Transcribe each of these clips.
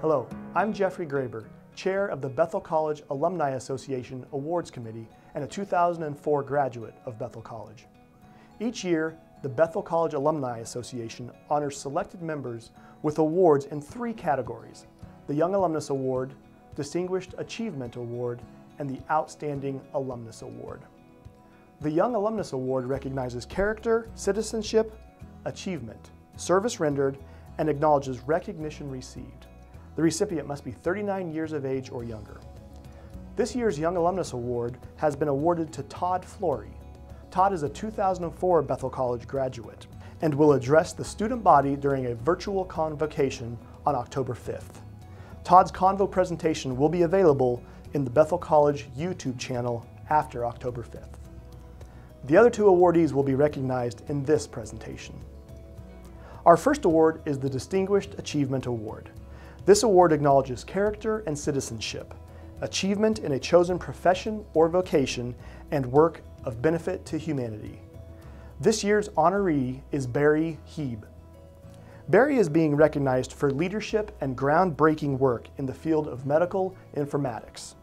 Hello, I'm Jeffrey Graber, Chair of the Bethel College Alumni Association Awards Committee and a 2004 graduate of Bethel College. Each year, the Bethel College Alumni Association honors selected members with awards in three categories, the Young Alumnus Award, Distinguished Achievement Award, and the Outstanding Alumnus Award. The Young Alumnus Award recognizes character, citizenship, achievement, service rendered, and acknowledges recognition received. The recipient must be 39 years of age or younger. This year's Young Alumnus Award has been awarded to Todd Flory. Todd is a 2004 Bethel College graduate and will address the student body during a virtual convocation on October 5th. Todd's convo presentation will be available in the Bethel College YouTube channel after October 5th. The other two awardees will be recognized in this presentation. Our first award is the Distinguished Achievement Award. This award acknowledges character and citizenship, achievement in a chosen profession or vocation, and work of benefit to humanity. This year's honoree is Barry Heeb. Barry is being recognized for leadership and groundbreaking work in the field of medical informatics.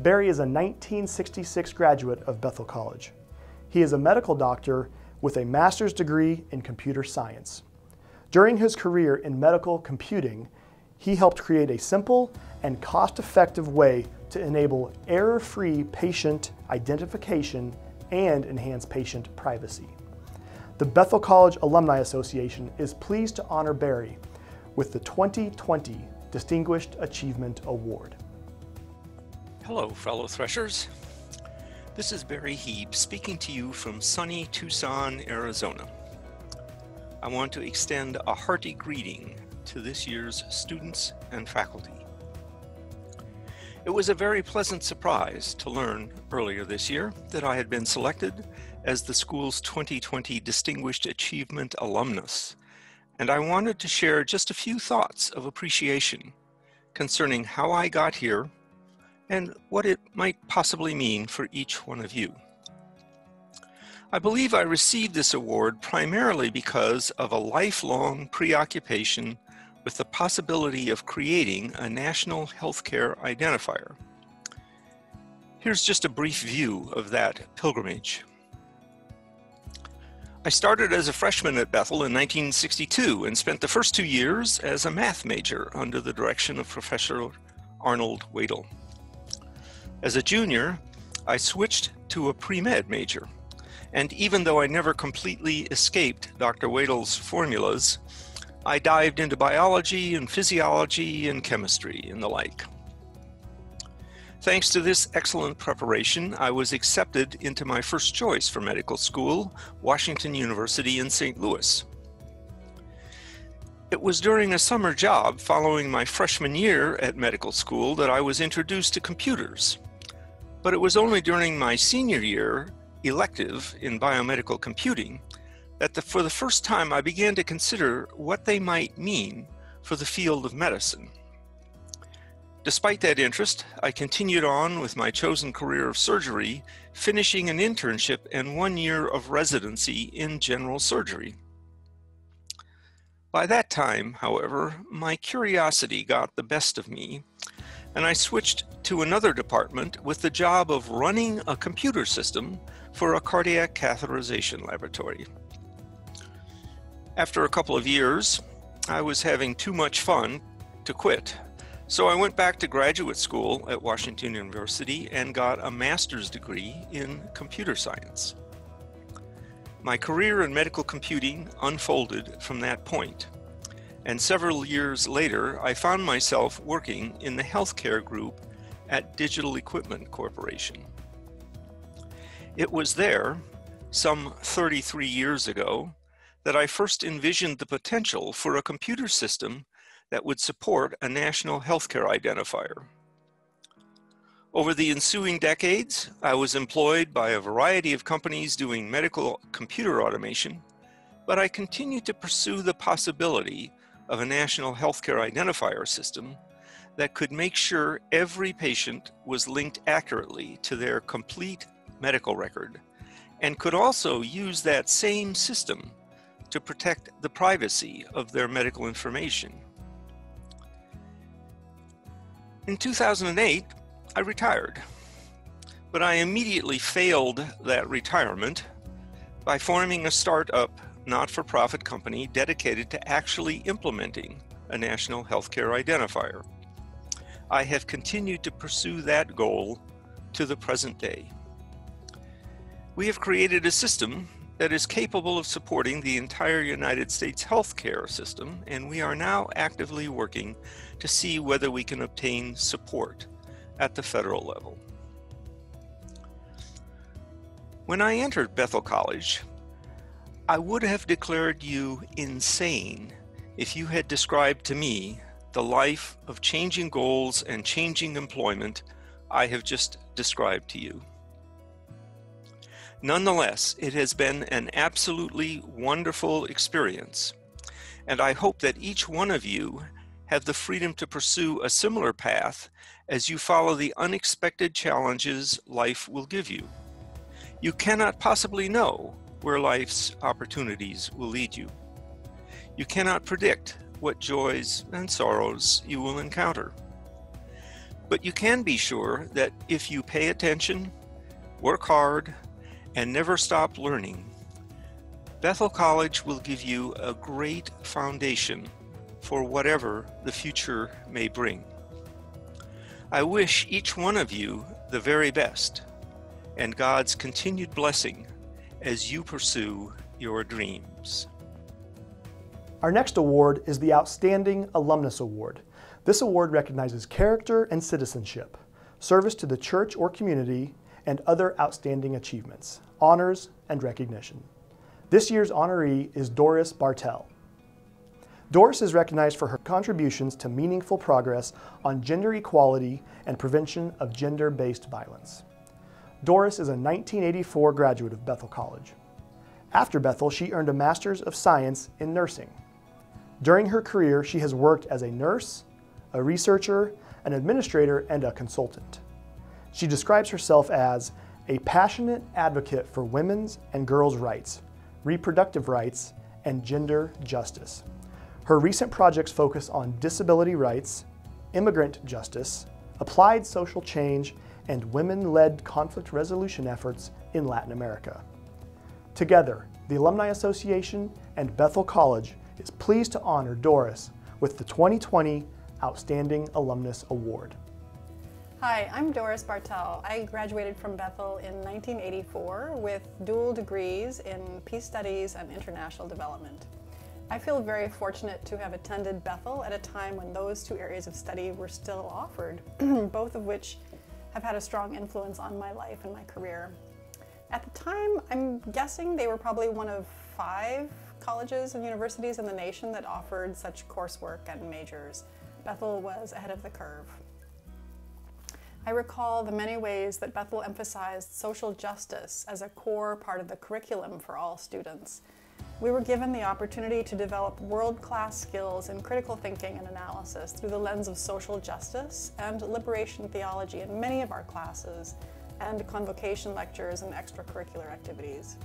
Barry is a 1966 graduate of Bethel College. He is a medical doctor with a master's degree in computer science. During his career in medical computing, he helped create a simple and cost-effective way to enable error-free patient identification and enhance patient privacy. The Bethel College Alumni Association is pleased to honor Barry with the 2020 Distinguished Achievement Award. Hello, fellow Threshers. This is Barry Heeb speaking to you from sunny Tucson, Arizona. I want to extend a hearty greeting to this year's students and faculty. It was a very pleasant surprise to learn earlier this year that I had been selected as the school's 2020 Distinguished Achievement Alumnus, and I wanted to share just a few thoughts of appreciation concerning how I got here and what it might possibly mean for each one of you. I believe I received this award primarily because of a lifelong preoccupation with the possibility of creating a national healthcare identifier. Here's just a brief view of that pilgrimage. I started as a freshman at Bethel in 1962 and spent the first two years as a math major under the direction of Professor Arnold Wedel. As a junior, I switched to a pre-med major. And even though I never completely escaped Dr. Wedel's formulas, I dived into biology and physiology and chemistry and the like. Thanks to this excellent preparation, I was accepted into my first choice for medical school, Washington University in St. Louis. It was during a summer job following my freshman year at medical school that I was introduced to computers. But it was only during my senior year elective in biomedical computing that the, for the first time I began to consider what they might mean for the field of medicine. Despite that interest, I continued on with my chosen career of surgery, finishing an internship and one year of residency in general surgery. By that time, however, my curiosity got the best of me, and I switched to another department with the job of running a computer system for a cardiac catheterization laboratory. After a couple of years, I was having too much fun to quit. So I went back to graduate school at Washington University and got a master's degree in computer science. My career in medical computing unfolded from that point, and several years later, I found myself working in the healthcare group at Digital Equipment Corporation. It was there, some 33 years ago, that I first envisioned the potential for a computer system that would support a national healthcare identifier. Over the ensuing decades, I was employed by a variety of companies doing medical computer automation, but I continued to pursue the possibility of a national healthcare identifier system that could make sure every patient was linked accurately to their complete medical record and could also use that same system to protect the privacy of their medical information. In 2008, I retired, but I immediately failed that retirement by forming a startup not for profit company dedicated to actually implementing a national healthcare identifier. I have continued to pursue that goal to the present day. We have created a system that is capable of supporting the entire United States healthcare system, and we are now actively working to see whether we can obtain support at the federal level. When I entered Bethel College, I would have declared you insane if you had described to me the life of changing goals and changing employment I have just described to you. Nonetheless, it has been an absolutely wonderful experience, and I hope that each one of you have the freedom to pursue a similar path as you follow the unexpected challenges life will give you. You cannot possibly know where life's opportunities will lead you. You cannot predict what joys and sorrows you will encounter. But you can be sure that if you pay attention, work hard, and never stop learning, Bethel College will give you a great foundation for whatever the future may bring. I wish each one of you the very best and God's continued blessing as you pursue your dreams. Our next award is the Outstanding Alumnus Award. This award recognizes character and citizenship, service to the church or community, and other outstanding achievements, honors, and recognition. This year's honoree is Doris Bartel. Doris is recognized for her contributions to meaningful progress on gender equality and prevention of gender-based violence. Doris is a 1984 graduate of Bethel College. After Bethel, she earned a Master's of Science in Nursing. During her career, she has worked as a nurse, a researcher, an administrator, and a consultant. She describes herself as a passionate advocate for women's and girls' rights, reproductive rights, and gender justice. Her recent projects focus on disability rights, immigrant justice, applied social change, and women-led conflict resolution efforts in Latin America. Together, the Alumni Association and Bethel College is pleased to honor Doris with the 2020 Outstanding Alumnus Award. Hi, I'm Doris Bartel. I graduated from Bethel in 1984 with dual degrees in Peace Studies and International Development. I feel very fortunate to have attended Bethel at a time when those two areas of study were still offered, both of which have had a strong influence on my life and my career. At the time, I'm guessing they were probably one of five colleges and universities in the nation that offered such coursework and majors. Bethel was ahead of the curve. I recall the many ways that Bethel emphasized social justice as a core part of the curriculum for all students. We were given the opportunity to develop world-class skills in critical thinking and analysis through the lens of social justice and liberation theology in many of our classes and convocation lectures and extracurricular activities.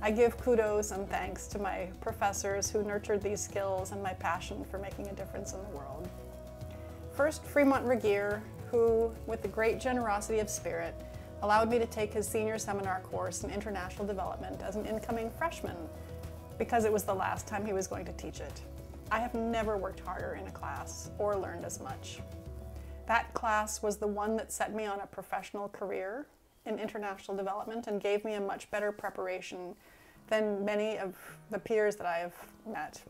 I give kudos and thanks to my professors who nurtured these skills and my passion for making a difference in the world. First, Fremont Regier, who, with the great generosity of spirit, allowed me to take his senior seminar course in international development as an incoming freshman because it was the last time he was going to teach it. I have never worked harder in a class or learned as much. That class was the one that set me on a professional career in international development and gave me a much better preparation than many of the peers that I have met.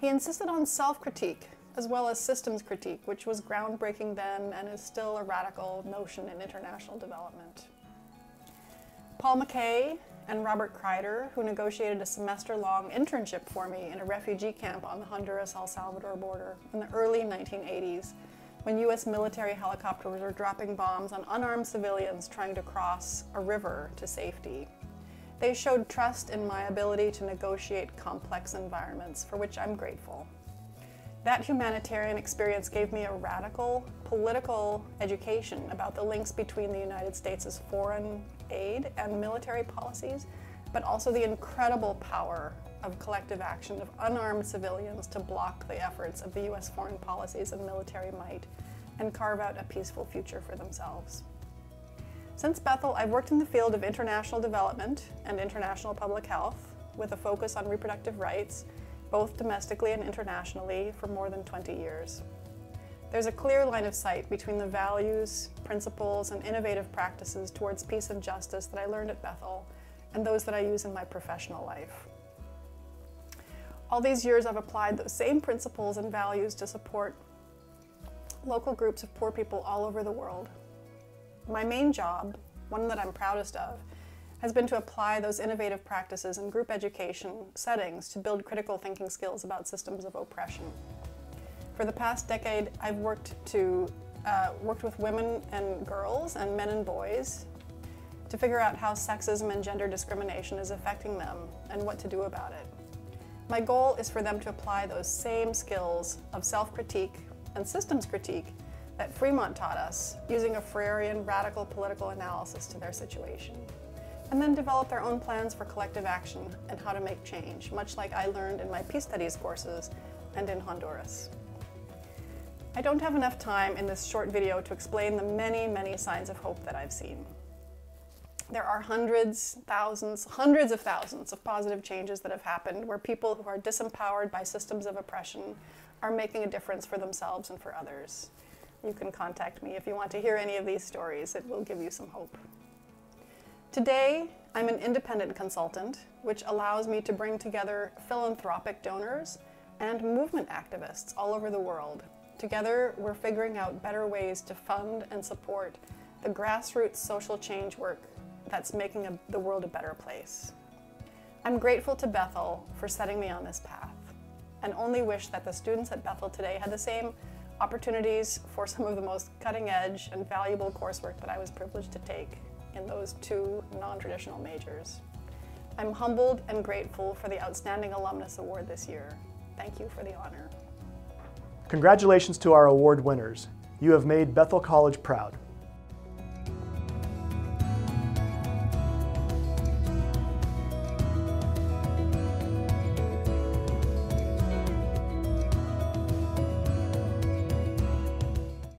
He insisted on self-critique as well as systems critique, which was groundbreaking then and is still a radical notion in international development. Paul McKay and Robert Kreider, who negotiated a semester-long internship for me in a refugee camp on the Honduras-El Salvador border in the early 1980s, when U.S. military helicopters were dropping bombs on unarmed civilians trying to cross a river to safety. They showed trust in my ability to negotiate complex environments, for which I'm grateful. That humanitarian experience gave me a radical political education about the links between the United States' foreign aid and military policies, but also the incredible power of collective action of unarmed civilians to block the efforts of the US foreign policies and military might and carve out a peaceful future for themselves. Since Bethel, I've worked in the field of international development and international public health with a focus on reproductive rights, both domestically and internationally, for more than 20 years. There's a clear line of sight between the values, principles, and innovative practices towards peace and justice that I learned at Bethel and those that I use in my professional life. All these years I've applied those same principles and values to support local groups of poor people all over the world. My main job, one that I'm proudest of, has been to apply those innovative practices in group education settings to build critical thinking skills about systems of oppression. For the past decade, I've worked to uh, worked with women and girls and men and boys to figure out how sexism and gender discrimination is affecting them and what to do about it. My goal is for them to apply those same skills of self-critique and systems critique that Fremont taught us using a Freirean radical political analysis to their situation. And then develop their own plans for collective action and how to make change, much like I learned in my peace studies courses and in Honduras. I don't have enough time in this short video to explain the many, many signs of hope that I've seen. There are hundreds, thousands, hundreds of thousands of positive changes that have happened where people who are disempowered by systems of oppression are making a difference for themselves and for others. You can contact me if you want to hear any of these stories. It will give you some hope. Today, I'm an independent consultant, which allows me to bring together philanthropic donors and movement activists all over the world Together, we're figuring out better ways to fund and support the grassroots social change work that's making a, the world a better place. I'm grateful to Bethel for setting me on this path and only wish that the students at Bethel today had the same opportunities for some of the most cutting edge and valuable coursework that I was privileged to take in those two non-traditional majors. I'm humbled and grateful for the Outstanding Alumnus Award this year. Thank you for the honor. Congratulations to our award winners. You have made Bethel College proud.